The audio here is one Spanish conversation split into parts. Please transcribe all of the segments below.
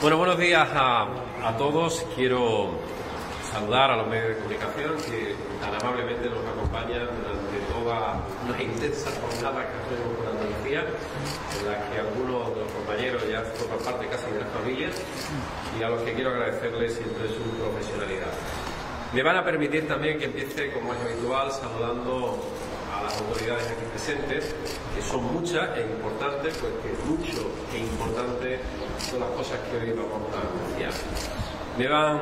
Bueno, buenos días a, a todos. Quiero saludar a los medios de comunicación que tan amablemente nos acompañan durante toda una intensa jornada que hacemos por Andalucía, en la que algunos de los compañeros ya forman parte casi de las familias y a los que quiero agradecerles siempre su profesionalidad. Me van a permitir también que empiece, como es habitual, saludando a las autoridades aquí presentes, que son muchas e importantes, pues que mucho e importante son las cosas que hoy vamos a anunciar. Me van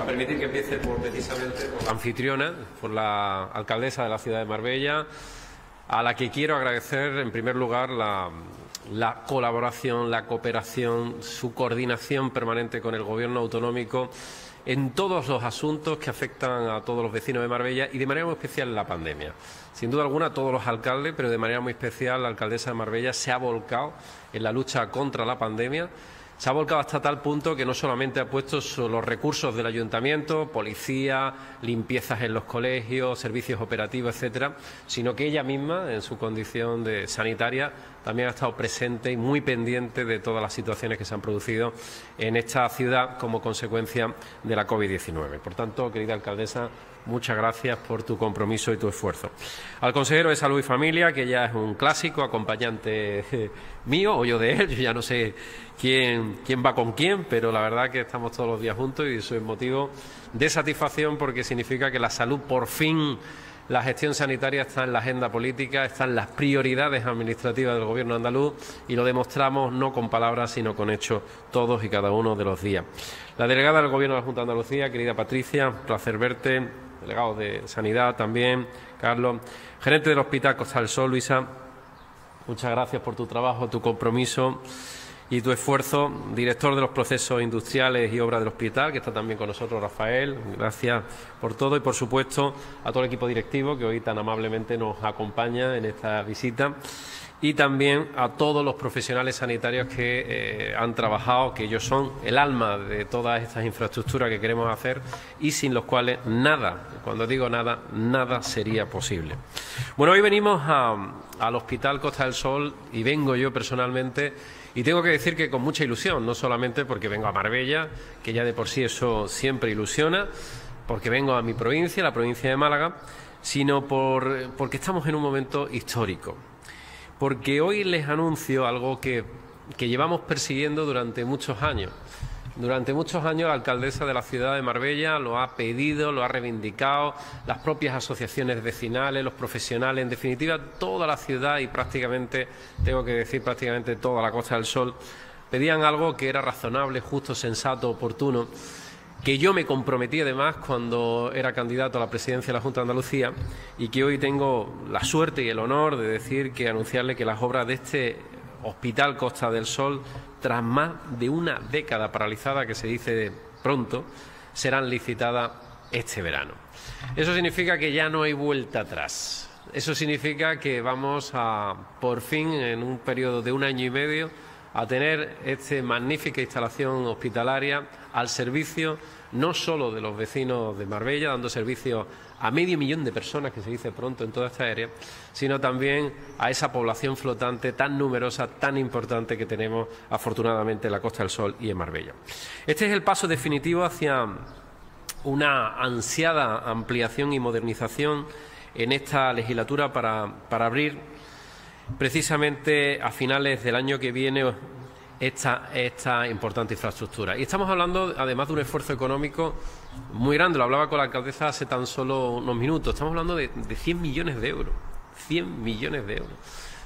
a permitir que empiece por precisamente por la anfitriona, por la alcaldesa de la ciudad de Marbella, a la que quiero agradecer en primer lugar la, la colaboración, la cooperación, su coordinación permanente con el Gobierno autonómico en todos los asuntos que afectan a todos los vecinos de Marbella y de manera muy especial la pandemia. Sin duda alguna, todos los alcaldes, pero de manera muy especial la alcaldesa de Marbella se ha volcado en la lucha contra la pandemia se ha volcado hasta tal punto que no solamente ha puesto los recursos del ayuntamiento, policía, limpiezas en los colegios, servicios operativos, etcétera, sino que ella misma, en su condición de sanitaria, también ha estado presente y muy pendiente de todas las situaciones que se han producido en esta ciudad como consecuencia de la COVID-19. Por tanto, querida alcaldesa, Muchas gracias por tu compromiso y tu esfuerzo. Al consejero de Salud y Familia, que ya es un clásico, acompañante mío o yo de él, yo ya no sé quién, quién va con quién, pero la verdad que estamos todos los días juntos y eso es motivo de satisfacción porque significa que la salud por fin la gestión sanitaria está en la agenda política, están las prioridades administrativas del Gobierno andaluz y lo demostramos no con palabras, sino con hechos todos y cada uno de los días. La delegada del Gobierno de la Junta de Andalucía, querida Patricia, placer verte delegado de Sanidad también, Carlos, gerente del Hospital Costa del Sol, Luisa, muchas gracias por tu trabajo, tu compromiso y tu esfuerzo, director de los procesos industriales y obras del hospital, que está también con nosotros Rafael, gracias por todo. Y por supuesto a todo el equipo directivo que hoy tan amablemente nos acompaña en esta visita y también a todos los profesionales sanitarios que eh, han trabajado, que ellos son el alma de todas estas infraestructuras que queremos hacer y sin los cuales nada, cuando digo nada, nada sería posible. Bueno, hoy venimos al Hospital Costa del Sol y vengo yo personalmente y tengo que decir que con mucha ilusión, no solamente porque vengo a Marbella, que ya de por sí eso siempre ilusiona, porque vengo a mi provincia, la provincia de Málaga, sino por, porque estamos en un momento histórico porque hoy les anuncio algo que, llevamos persiguiendo durante muchos años. Durante muchos años la alcaldesa de la ciudad de Marbella lo ha pedido, lo ha reivindicado, las propias asociaciones vecinales, los profesionales, en definitiva toda la ciudad y prácticamente, tengo que decir prácticamente toda la Costa del Sol, pedían algo que era razonable, justo, sensato, oportuno que yo me comprometí además cuando era candidato a la presidencia de la Junta de Andalucía y que hoy tengo la suerte y el honor de decir que anunciarle que las obras de este Hospital Costa del Sol, tras más de una década paralizada, que se dice pronto, serán licitadas este verano. Eso significa que ya no hay vuelta atrás. Eso significa que vamos a, por fin, en un periodo de un año y medio, a tener esta magnífica instalación hospitalaria al servicio no solo de los vecinos de Marbella, dando servicio a medio millón de personas, que se dice pronto en toda esta área, sino también a esa población flotante tan numerosa, tan importante que tenemos afortunadamente en la Costa del Sol y en Marbella. Este es el paso definitivo hacia una ansiada ampliación y modernización en esta legislatura para, abrir precisamente a finales del año que viene esta, esta importante infraestructura. Y estamos hablando, además, de un esfuerzo económico muy grande. Lo hablaba con la alcaldesa hace tan solo unos minutos. Estamos hablando de, de 100 millones de euros. 100 millones de euros.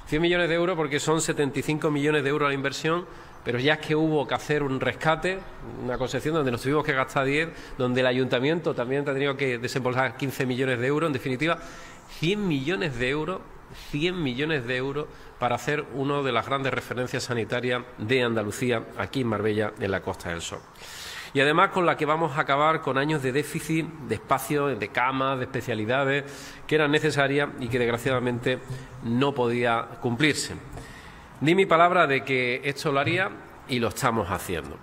100 millones de euros porque son 75 millones de euros la inversión, pero ya es que hubo que hacer un rescate, una concepción donde nos tuvimos que gastar 10, donde el ayuntamiento también ha tenido que desembolsar 15 millones de euros. En definitiva, 100 millones de euros 100 millones de euros para hacer una de las grandes referencias sanitarias de Andalucía, aquí en Marbella, en la Costa del Sol. Y además con la que vamos a acabar con años de déficit de espacio, de camas, de especialidades que eran necesarias y que desgraciadamente no podía cumplirse. Di mi palabra de que esto lo haría y lo estamos haciendo.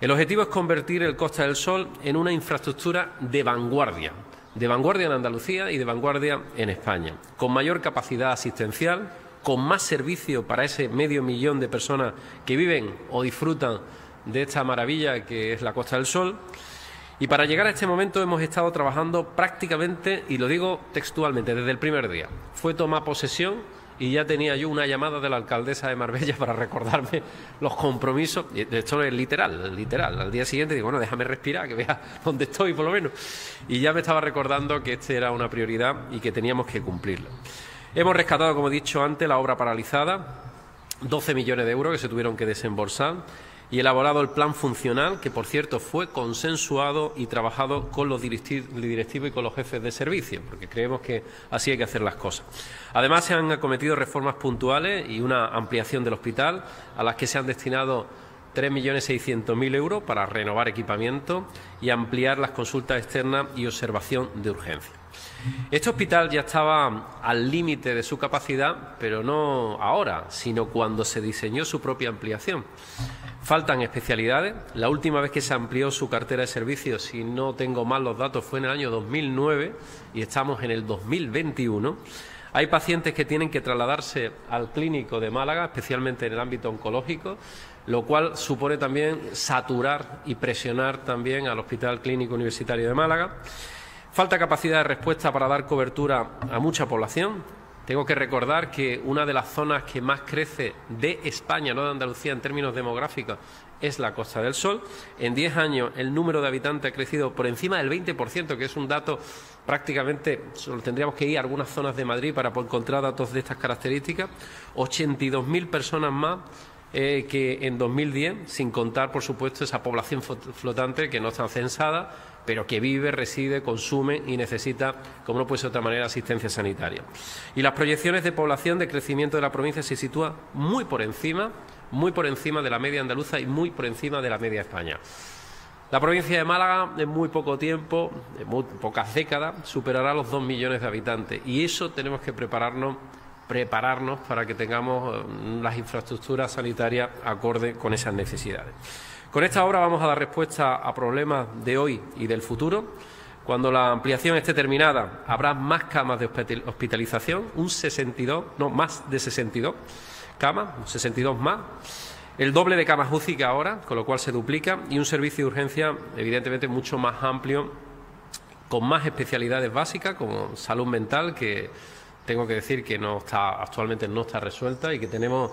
El objetivo es convertir el Costa del Sol en una infraestructura de vanguardia, de vanguardia en Andalucía y de vanguardia en España, con mayor capacidad asistencial, con más servicio para ese medio millón de personas que viven o disfrutan de esta maravilla que es la Costa del Sol. Y para llegar a este momento hemos estado trabajando prácticamente, y lo digo textualmente, desde el primer día. Fue tomar posesión y ya tenía yo una llamada de la alcaldesa de Marbella para recordarme los compromisos. Esto es literal, literal. Al día siguiente digo, bueno, déjame respirar, que vea dónde estoy por lo menos. Y ya me estaba recordando que este era una prioridad y que teníamos que cumplirlo. Hemos rescatado, como he dicho antes, la obra paralizada, 12 millones de euros que se tuvieron que desembolsar y elaborado el plan funcional, que por cierto fue consensuado y trabajado con los directivos y con los jefes de servicio, porque creemos que así hay que hacer las cosas. Además, se han acometido reformas puntuales y una ampliación del hospital, a las que se han destinado 3.600.000 euros para renovar equipamiento y ampliar las consultas externas y observación de urgencia. Este hospital ya estaba al límite de su capacidad, pero no ahora, sino cuando se diseñó su propia ampliación. Faltan especialidades. La última vez que se amplió su cartera de servicios, si no tengo mal los datos, fue en el año 2009 y estamos en el 2021. Hay pacientes que tienen que trasladarse al clínico de Málaga, especialmente en el ámbito oncológico, lo cual supone también saturar y presionar también al Hospital Clínico Universitario de Málaga. Falta capacidad de respuesta para dar cobertura a mucha población. Tengo que recordar que una de las zonas que más crece de España, no de Andalucía, en términos demográficos, es la Costa del Sol. En 10 años el número de habitantes ha crecido por encima del 20%, que es un dato prácticamente, solo tendríamos que ir a algunas zonas de Madrid para encontrar datos de estas características. 82.000 personas más eh, que en 2010, sin contar, por supuesto, esa población flotante que no está censada, pero que vive, reside, consume y necesita, como no puede ser de otra manera, asistencia sanitaria. Y las proyecciones de población de crecimiento de la provincia se sitúan muy por encima, muy por encima de la media andaluza y muy por encima de la media España. La provincia de Málaga, en muy poco tiempo, en muy pocas décadas, superará los dos millones de habitantes. Y eso tenemos que prepararnos, prepararnos para que tengamos eh, las infraestructuras sanitarias acorde con esas necesidades. Con esta obra vamos a dar respuesta a problemas de hoy y del futuro. Cuando la ampliación esté terminada, habrá más camas de hospitalización, un 62, no, más de 62 camas, 62 más, el doble de camas UCI que ahora, con lo cual se duplica, y un servicio de urgencia, evidentemente, mucho más amplio, con más especialidades básicas, como salud mental, que tengo que decir que no está, actualmente no está resuelta y que tenemos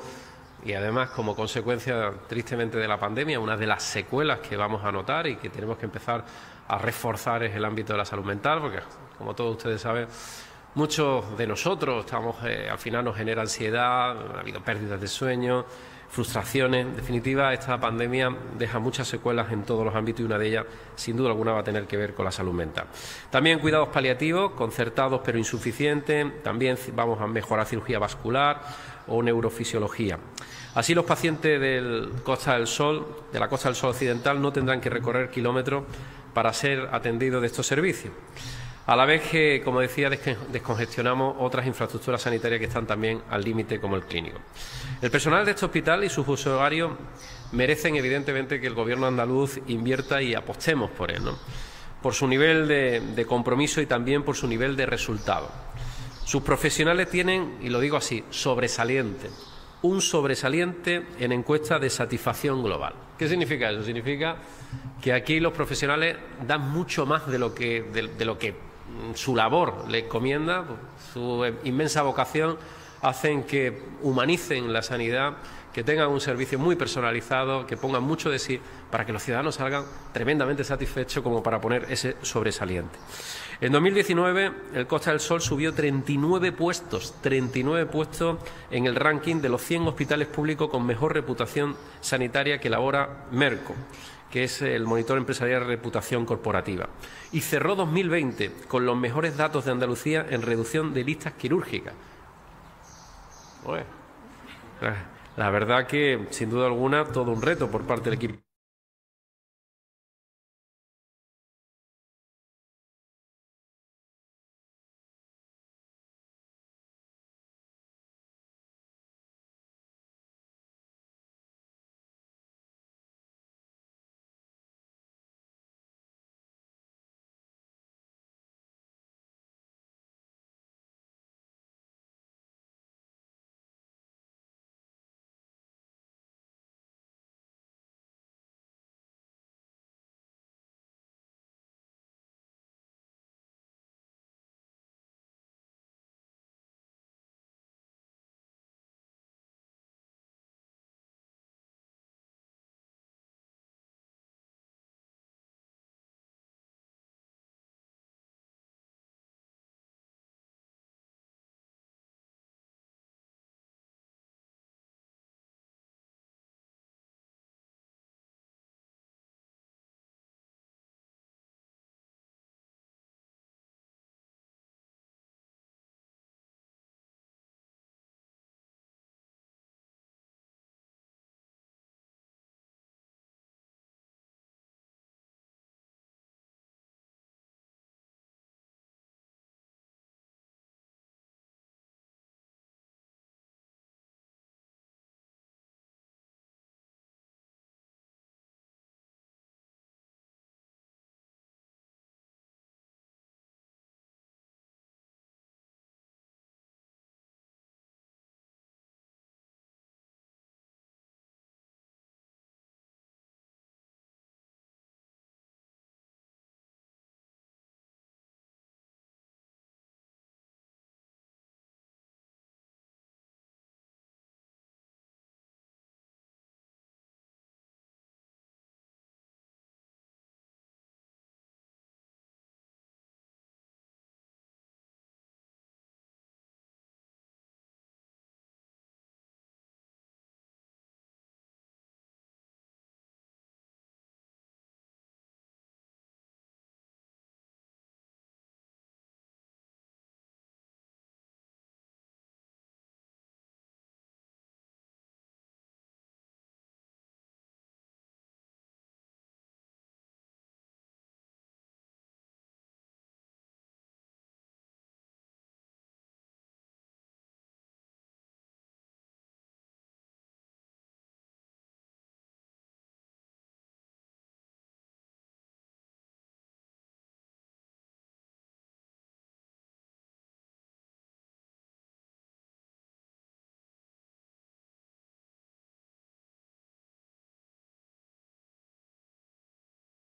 y además como consecuencia tristemente de la pandemia, una de las secuelas que vamos a notar y que tenemos que empezar a reforzar es el ámbito de la salud mental, porque como todos ustedes saben, muchos de nosotros estamos, eh, al final nos genera ansiedad, ha habido pérdidas de sueño, frustraciones. En definitiva, esta pandemia deja muchas secuelas en todos los ámbitos y una de ellas, sin duda alguna, va a tener que ver con la salud mental. También cuidados paliativos, concertados pero insuficientes. También vamos a mejorar cirugía vascular o neurofisiología. Así los pacientes del Costa del Sol, de la Costa del Sol Occidental, no tendrán que recorrer kilómetros para ser atendidos de estos servicios. A la vez que, como decía, descongestionamos otras infraestructuras sanitarias que están también al límite, como el clínico. El personal de este hospital y sus usuarios merecen, evidentemente, que el Gobierno andaluz invierta y apostemos por él, por su nivel de compromiso y también por su nivel de resultado. Sus profesionales tienen, y lo digo así, sobresaliente un sobresaliente en encuesta de satisfacción global. ¿Qué significa eso? Significa que aquí los profesionales dan mucho más de lo que, de, lo que su labor le encomienda, su inmensa vocación, hacen que humanicen la sanidad, que tengan un servicio muy personalizado, que pongan mucho de sí para que los ciudadanos salgan tremendamente satisfechos como para poner ese sobresaliente. En 2019, el Costa del Sol subió 39 puestos, 39 puestos en el ranking de los 100 hospitales públicos con mejor reputación sanitaria que elabora Merco, que es el monitor empresarial de reputación corporativa. Y cerró 2020 con los mejores datos de Andalucía en reducción de listas quirúrgicas. La verdad que, sin duda alguna, todo un reto por parte del equipo.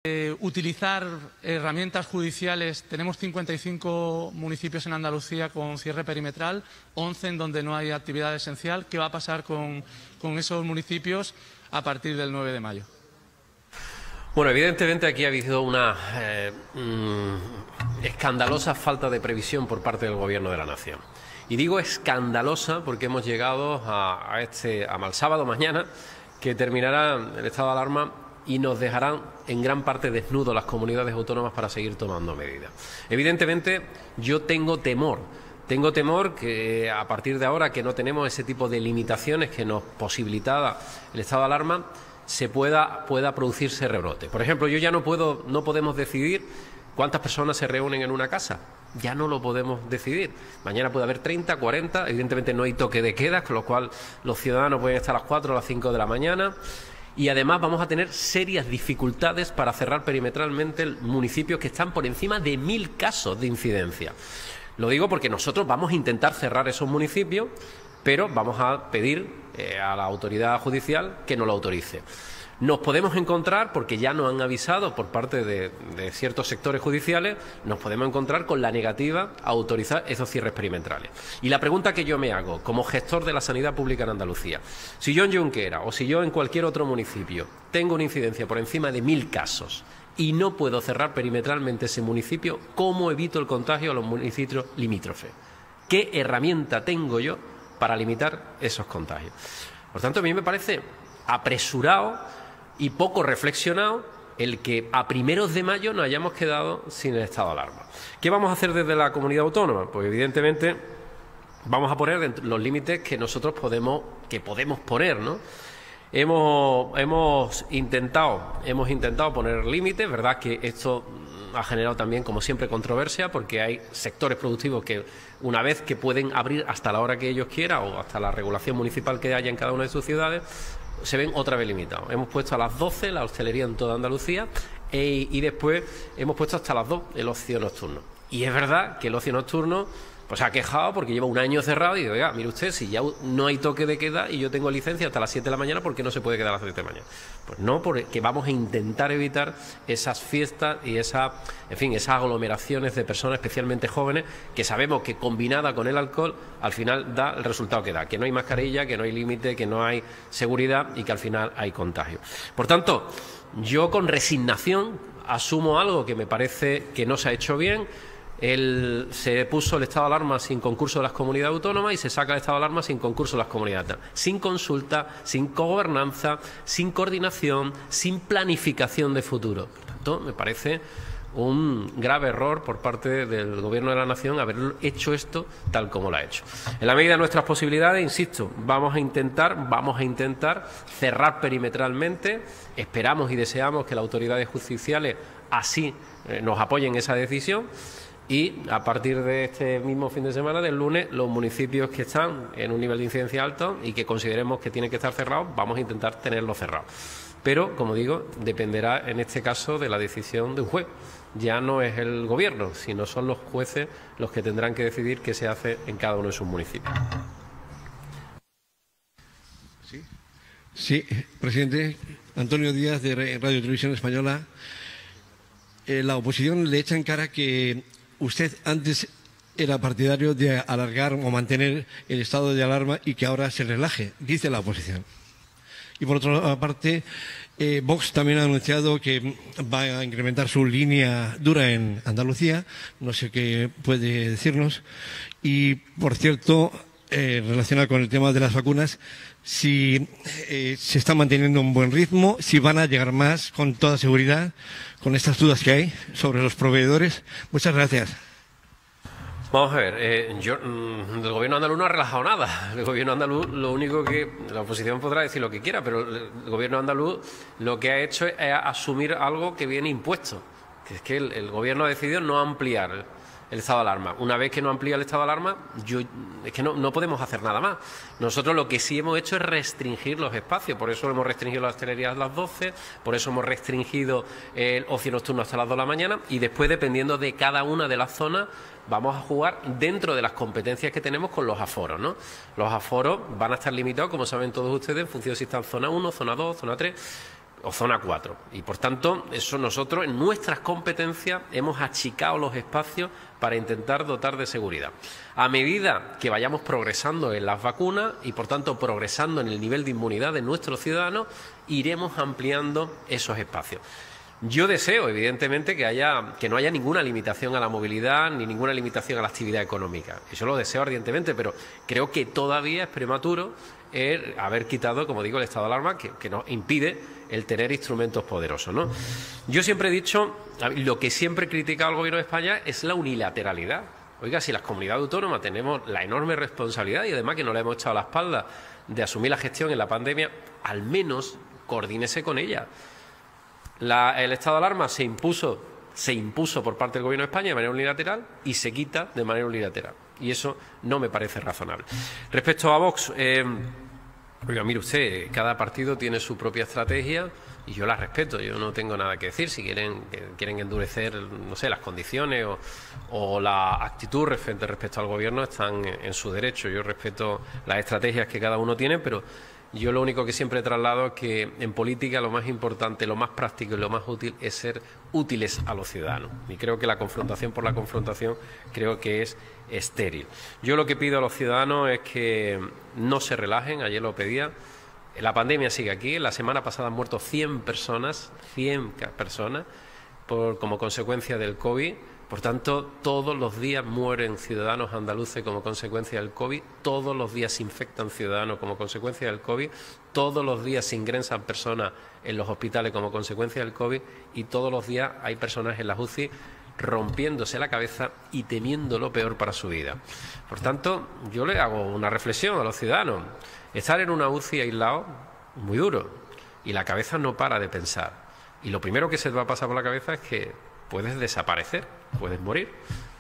Eh, utilizar herramientas judiciales. Tenemos 55 municipios en Andalucía con cierre perimetral, 11 en donde no hay actividad esencial. ¿Qué va a pasar con, esos municipios a partir del 9 de mayo? Bueno, evidentemente aquí ha habido una eh, mm, escandalosa falta de previsión por parte del Gobierno de la Nación. Y digo escandalosa porque hemos llegado a, este, a mal sábado mañana, que terminará el estado de alarma y nos dejarán en gran parte desnudos las comunidades autónomas para seguir tomando medidas. Evidentemente, yo tengo temor. Tengo temor que a partir de ahora que no tenemos ese tipo de limitaciones que nos posibilitaba el estado de alarma, se pueda, pueda producirse rebrote. Por ejemplo, yo ya no puedo, no podemos decidir cuántas personas se reúnen en una casa. Ya no lo podemos decidir. Mañana puede haber 30, 40. Evidentemente no hay toque de queda, con lo cual los ciudadanos pueden estar a las 4 o las 5 de la mañana y además vamos a tener serias dificultades para cerrar perimetralmente municipios que están por encima de mil casos de incidencia. Lo digo porque nosotros vamos a intentar cerrar esos municipios, pero vamos a pedir eh, a la autoridad judicial que nos lo autorice. Nos podemos encontrar, porque ya nos han avisado por parte de, ciertos sectores judiciales, nos podemos encontrar con la negativa a autorizar esos cierres perimetrales. Y la pregunta que yo me hago, como gestor de la sanidad pública en Andalucía, si yo en Junquera o si yo en cualquier otro municipio tengo una incidencia por encima de mil casos y no puedo cerrar perimetralmente ese municipio, ¿cómo evito el contagio a los municipios limítrofes? ¿Qué herramienta tengo yo para limitar esos contagios? Por tanto, a mí me parece apresurado y poco reflexionado el que a primeros de mayo nos hayamos quedado sin el estado de alarma. ¿Qué vamos a hacer desde la comunidad autónoma? Pues evidentemente vamos a poner los límites que nosotros podemos, que podemos poner, ¿no? Hemos, hemos intentado, hemos intentado poner límites, verdad que esto ha generado también, como siempre, controversia, porque hay sectores productivos que, una vez que pueden abrir hasta la hora que ellos quieran o hasta la regulación municipal que haya en cada una de sus ciudades, se ven otra vez limitados. Hemos puesto a las 12 la hostelería en toda Andalucía e, y después hemos puesto hasta las 2 el ocio nocturno. Y es verdad que el ocio nocturno pues ha quejado porque lleva un año cerrado y digo, mire usted, si ya no hay toque de queda y yo tengo licencia hasta las 7 de la mañana, ¿por qué no se puede quedar a las 7 de la mañana? Pues no, porque vamos a intentar evitar esas fiestas y esa, en fin, esas aglomeraciones de personas, especialmente jóvenes, que sabemos que combinada con el alcohol, al final da el resultado que da, que no hay mascarilla, que no hay límite, que no hay seguridad y que al final hay contagio. Por tanto, yo con resignación asumo algo que me parece que no se ha hecho bien, se puso el estado de alarma sin concurso de las comunidades autónomas y se saca el estado de alarma sin concurso de las comunidades autónomas. Sin consulta, sin cogobernanza, sin coordinación, sin planificación de futuro. Por tanto, me parece un grave error por parte del Gobierno de la Nación haber hecho esto tal como lo ha hecho. En la medida de nuestras posibilidades, insisto, vamos a intentar, vamos a intentar cerrar perimetralmente. Esperamos y deseamos que las autoridades judiciales así eh, nos apoyen esa decisión y a partir de este mismo fin de semana, del lunes, los municipios que están en un nivel de incidencia alto y que consideremos que tienen que estar cerrados, vamos a intentar tenerlos cerrados. Pero, como digo, dependerá en este caso de la decisión de un juez. Ya no es el gobierno, sino son los jueces los que tendrán que decidir qué se hace en cada uno de sus municipios. Sí, presidente. Antonio Díaz de Radio Televisión Española. Eh, la oposición le echa en cara que usted antes era partidario de alargar o mantener el estado de alarma y que ahora se relaje, dice la oposición. Y por otra parte, eh, Vox también ha anunciado que va a incrementar su línea dura en Andalucía. No sé qué puede decirnos. Y, por cierto, eh, relacionado con el tema de las vacunas, si eh, se está manteniendo un buen ritmo, si van a llegar más con toda seguridad, con estas dudas que hay sobre los proveedores. Muchas gracias. Vamos a ver, eh, yo, mm, el gobierno andaluz no ha relajado nada. El gobierno andaluz, lo único que. La oposición podrá decir lo que quiera, pero el gobierno andaluz lo que ha hecho es asumir algo que viene impuesto. Que es que el gobierno ha decidido no ampliar el estado de alarma. Una vez que no amplía el estado de alarma, yo, es que no, podemos hacer nada más. Nosotros lo que sí hemos hecho es restringir los espacios, por eso hemos restringido la hostelería a las 12, por eso hemos restringido el ocio nocturno hasta las 2 de la mañana y después, dependiendo de cada una de las zonas, vamos a jugar dentro de las competencias que tenemos con los aforos. ¿no? Los aforos van a estar limitados, como saben todos ustedes, en función de si están zona 1, zona 2, zona 3 o zona 4. Y por tanto, eso nosotros en nuestras competencias hemos achicado los espacios para intentar dotar de seguridad. A medida que vayamos progresando en las vacunas y por tanto progresando en el nivel de inmunidad de nuestros ciudadanos, iremos ampliando esos espacios. Yo deseo, evidentemente, que, haya, que no haya ninguna limitación a la movilidad ni ninguna limitación a la actividad económica. Eso lo deseo ardientemente, pero creo que todavía es prematuro el haber quitado, como digo, el estado de alarma que, que nos impide el tener instrumentos poderosos. ¿no? Yo siempre he dicho, lo que siempre he criticado al Gobierno de España es la unilateralidad. Oiga, si las comunidades autónomas tenemos la enorme responsabilidad y además que no le hemos echado la espalda de asumir la gestión en la pandemia, al menos coordínese con ella. El estado de alarma se impuso, se impuso por parte del Gobierno de España de manera unilateral y se quita de manera unilateral. Y eso no me parece razonable. Respecto a Vox, eh, Oiga, mire usted, cada partido tiene su propia estrategia y yo la respeto, yo no tengo nada que decir. Si quieren, quieren endurecer, no sé, las condiciones o, la actitud respecto, respecto al gobierno, están en, su derecho. Yo respeto las estrategias que cada uno tiene, pero yo lo único que siempre he trasladado es que en política lo más importante, lo más práctico y lo más útil es ser útiles a los ciudadanos. Y creo que la confrontación por la confrontación creo que es estéril. Yo lo que pido a los ciudadanos es que no se relajen, ayer lo pedía. La pandemia sigue aquí, la semana pasada han muerto 100 personas, 100 personas por, como consecuencia del COVID. Por tanto, todos los días mueren ciudadanos andaluces como consecuencia del COVID, todos los días se infectan ciudadanos como consecuencia del COVID, todos los días se ingresan personas en los hospitales como consecuencia del COVID y todos los días hay personas en las UCI rompiéndose la cabeza y temiendo lo peor para su vida. Por tanto, yo le hago una reflexión a los ciudadanos. Estar en una UCI aislado, muy duro, y la cabeza no para de pensar. Y lo primero que se te va a pasar por la cabeza es que puedes desaparecer, puedes morir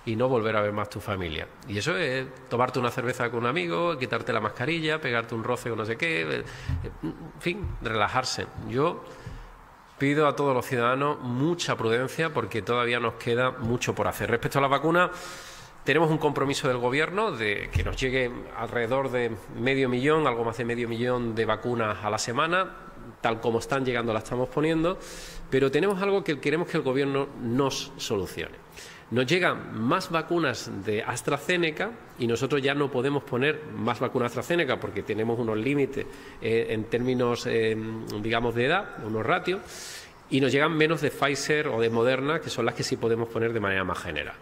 y no volver a ver más tu familia. Y eso es tomarte una cerveza con un amigo, quitarte la mascarilla, pegarte un roce o no sé qué, en fin, relajarse. Yo pido a todos los ciudadanos mucha prudencia porque todavía nos queda mucho por hacer. Respecto a la vacuna, tenemos un compromiso del Gobierno de que nos llegue alrededor de medio millón, algo más de medio millón de vacunas a la semana, tal como están llegando la estamos poniendo, pero tenemos algo que queremos que el Gobierno nos solucione. Nos llegan más vacunas de AstraZeneca y nosotros ya no podemos poner más vacunas AstraZeneca porque tenemos unos límites eh, en términos, eh, digamos, de edad, unos ratios, y nos llegan menos de Pfizer o de Moderna, que son las que sí podemos poner de manera más general.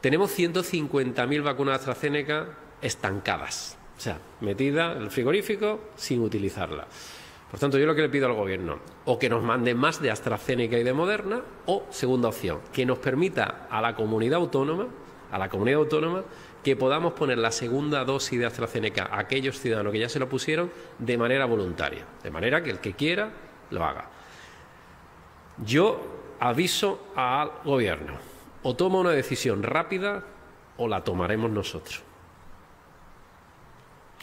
Tenemos 150.000 vacunas AstraZeneca estancadas, o sea, metidas en el frigorífico sin utilizarla. Por tanto, yo lo que le pido al Gobierno, o que nos mande más de AstraZeneca y de Moderna, o, segunda opción, que nos permita a la comunidad autónoma, a la comunidad autónoma, que podamos poner la segunda dosis de AstraZeneca a aquellos ciudadanos que ya se lo pusieron de manera voluntaria, de manera que el que quiera lo haga. Yo aviso al Gobierno, o toma una decisión rápida o la tomaremos nosotros.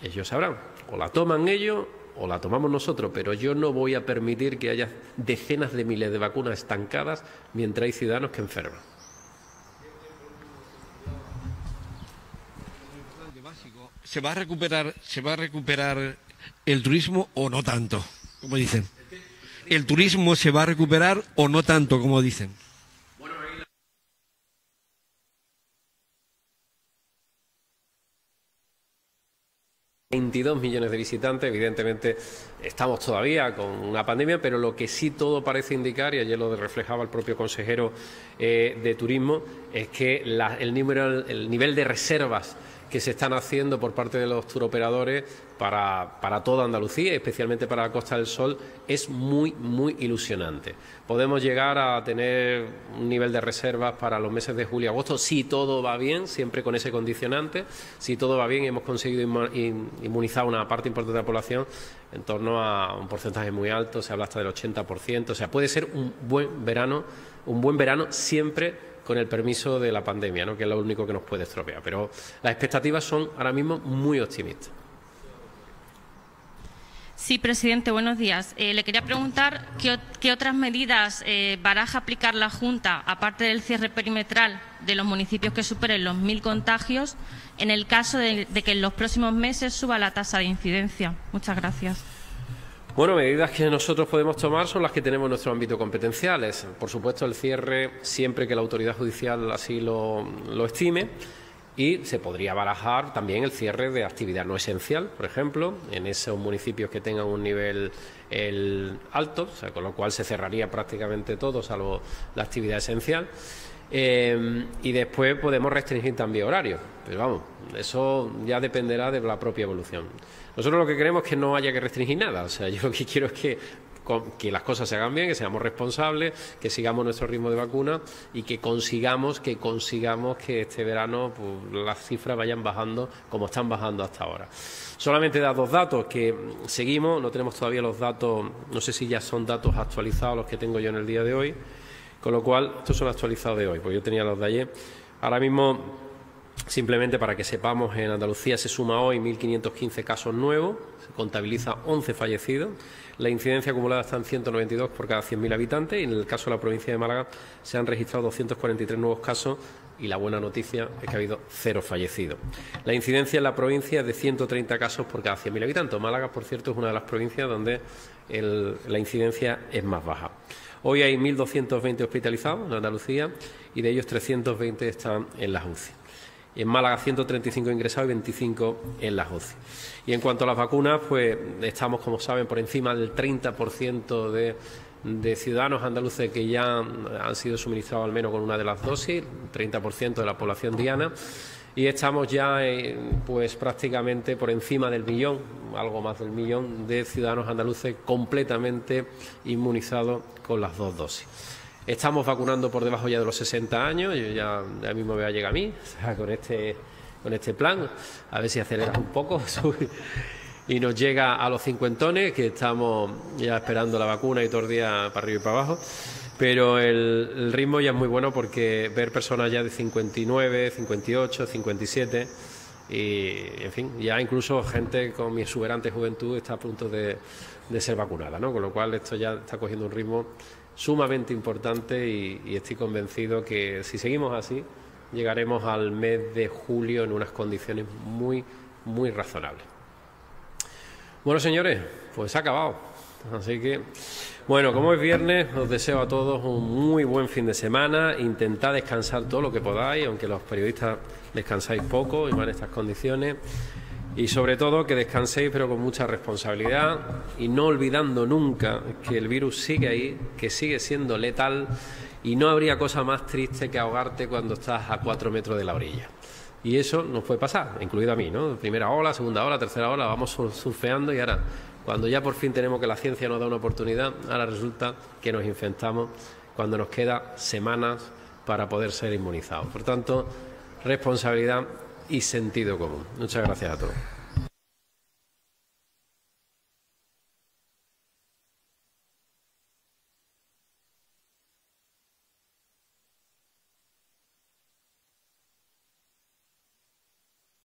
Ellos sabrán, o la toman ellos o la tomamos nosotros, pero yo no voy a permitir que haya decenas de miles de vacunas estancadas mientras hay ciudadanos que enferman. ¿Se va a recuperar, se va a recuperar el turismo o no tanto, como dicen? ¿El turismo se va a recuperar o no tanto, como dicen? 22 millones de visitantes, evidentemente estamos todavía con una pandemia, pero lo que sí todo parece indicar, y ayer lo reflejaba el propio consejero eh, de Turismo, es que el, el nivel de reservas que se están haciendo por parte de los turoperadores para, para toda Andalucía, especialmente para la Costa del Sol, es muy, muy ilusionante. Podemos llegar a tener un nivel de reservas para los meses de julio y agosto, si todo va bien, siempre con ese condicionante, si todo va bien y hemos conseguido inmunizar una parte importante de la población, en torno a un porcentaje muy alto, se habla hasta del 80%, o sea, puede ser un buen verano, un buen verano siempre con el permiso de la pandemia, ¿no? que es lo único que nos puede estropear. Pero las expectativas son ahora mismo muy optimistas. Sí, presidente, buenos días. Eh, le quería preguntar qué, otras medidas eh, baraja aplicar la Junta, aparte del cierre perimetral de los municipios que superen los mil contagios, en el caso de, que en los próximos meses suba la tasa de incidencia. Muchas gracias. Bueno, medidas que nosotros podemos tomar son las que tenemos en nuestro ámbito competencial. Por supuesto, el cierre siempre que la autoridad judicial así lo estime y se podría barajar también el cierre de actividad no esencial, por ejemplo, en esos municipios que tengan un nivel alto, con lo cual se cerraría prácticamente todo, salvo la actividad esencial. Eh, y después podemos restringir también horarios. Pero vamos, eso ya dependerá de la propia evolución. Nosotros lo que queremos es que no haya que restringir nada. O sea, yo lo que quiero es que que las cosas se hagan bien, que seamos responsables, que sigamos nuestro ritmo de vacuna y que consigamos que consigamos que este verano pues, las cifras vayan bajando como están bajando hasta ahora. Solamente da dos datos que seguimos, no tenemos todavía los datos, no sé si ya son datos actualizados los que tengo yo en el día de hoy, con lo cual estos son actualizados de hoy, porque yo tenía los de ayer. Ahora mismo Simplemente para que sepamos, en Andalucía se suma hoy 1.515 casos nuevos, se contabiliza 11 fallecidos. La incidencia acumulada está en 192 por cada 100.000 habitantes y en el caso de la provincia de Málaga se han registrado 243 nuevos casos y la buena noticia es que ha habido cero fallecidos. La incidencia en la provincia es de 130 casos por cada 100.000 habitantes. Málaga, por cierto, es una de las provincias donde la incidencia es más baja. Hoy hay 1.220 hospitalizados en Andalucía y de ellos 320 están en las UCI en Málaga 135 ingresados y 25 en las UCI. Y en cuanto a las vacunas, pues estamos, como saben, por encima del 30% de, ciudadanos andaluces que ya han sido suministrados al menos con una de las dosis, 30% de la población diana y estamos ya pues prácticamente por encima del millón, algo más del millón de ciudadanos andaluces completamente inmunizados con las dos dosis. Estamos vacunando por debajo ya de los 60 años, yo ya, mismo me va a llegar a mí, con este, con este plan, a ver si acelera un poco y nos llega a los cincuentones, que estamos ya esperando la vacuna y todo el día para arriba y para abajo. Pero el, el ritmo ya es muy bueno porque ver personas ya de 59, 58, 57 y, en fin, ya incluso gente con mi exuberante juventud está a punto de, de ser vacunada, ¿no? Con lo cual esto ya está cogiendo un ritmo sumamente importante y, estoy convencido que si seguimos así llegaremos al mes de julio en unas condiciones muy, muy razonables. Bueno, señores, pues ha acabado. Así que, bueno, como es viernes, os deseo a todos un muy buen fin de semana. Intentad descansar todo lo que podáis, aunque los periodistas descansáis poco y van en estas condiciones y sobre todo que descanséis pero con mucha responsabilidad y no olvidando nunca que el virus sigue ahí, que sigue siendo letal y no habría cosa más triste que ahogarte cuando estás a cuatro metros de la orilla. Y eso nos puede pasar, incluido a mí, ¿no? Primera ola, segunda ola, tercera ola, vamos surfeando y ahora, cuando ya por fin tenemos que la ciencia nos da una oportunidad, ahora resulta que nos infectamos cuando nos queda semanas para poder ser inmunizados. Por tanto, responsabilidad y sentido común. Muchas gracias a todos.